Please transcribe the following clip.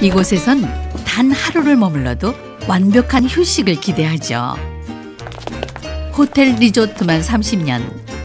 이곳에선 단 하루를 머물러도 완벽한 휴식을 기대하죠. 호텔 리조트만 30년